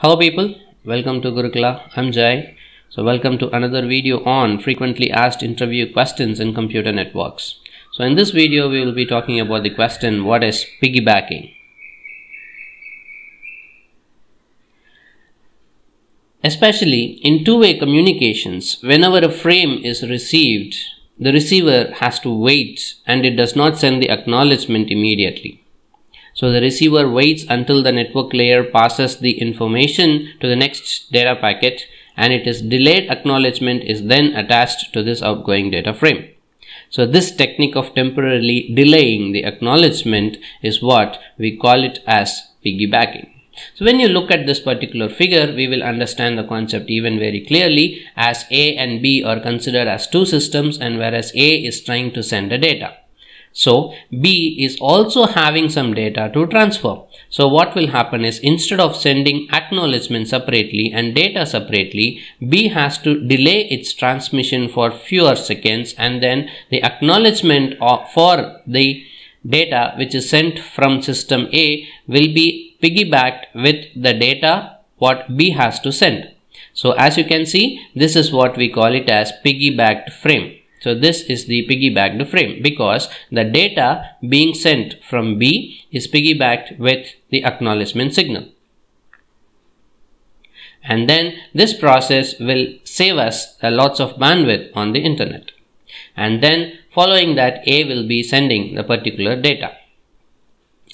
Hello people, welcome to Gurukula. I'm Jai. So welcome to another video on frequently asked interview questions in computer networks. So in this video we will be talking about the question what is piggybacking? Especially in two-way communications, whenever a frame is received, the receiver has to wait and it does not send the acknowledgement immediately. So the receiver waits until the network layer passes the information to the next data packet and it is delayed acknowledgement is then attached to this outgoing data frame. So this technique of temporarily delaying the acknowledgement is what we call it as piggybacking. So when you look at this particular figure, we will understand the concept even very clearly as A and B are considered as two systems and whereas A is trying to send the data. So B is also having some data to transfer. So what will happen is instead of sending acknowledgement separately and data separately, B has to delay its transmission for fewer seconds and then the acknowledgement for the data which is sent from system A will be piggybacked with the data what B has to send. So as you can see, this is what we call it as piggybacked frame. So this is the piggybacked frame because the data being sent from B is piggybacked with the acknowledgement signal. And then this process will save us a lots of bandwidth on the internet. And then following that A will be sending the particular data.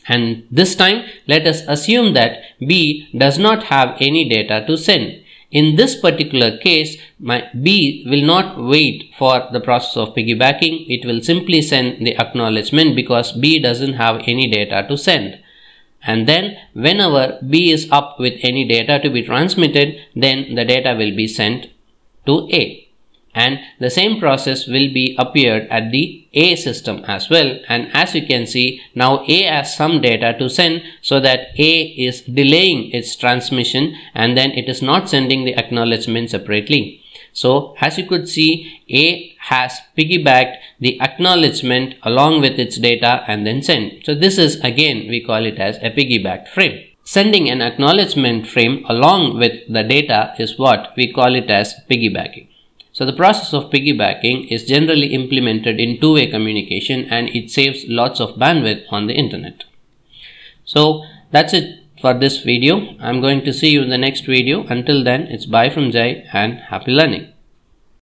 And this time let us assume that B does not have any data to send in this particular case, my B will not wait for the process of piggybacking. It will simply send the acknowledgement because B doesn't have any data to send. And then whenever B is up with any data to be transmitted, then the data will be sent to A and the same process will be appeared at the A system as well and as you can see now A has some data to send so that A is delaying its transmission and then it is not sending the acknowledgement separately. So as you could see A has piggybacked the acknowledgement along with its data and then sent. So this is again we call it as a piggybacked frame. Sending an acknowledgement frame along with the data is what we call it as piggybacking. So the process of piggybacking is generally implemented in two-way communication and it saves lots of bandwidth on the internet. So that's it for this video. I'm going to see you in the next video. Until then, it's bye from Jai and happy learning.